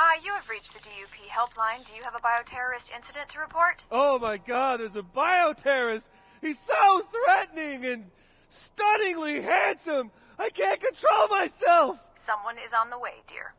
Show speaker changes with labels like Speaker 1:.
Speaker 1: Hi, you have reached the DUP helpline. Do you have a bioterrorist incident to report?
Speaker 2: Oh my god, there's a bioterrorist! He's so threatening and stunningly handsome! I can't control myself!
Speaker 1: Someone is on the way, dear.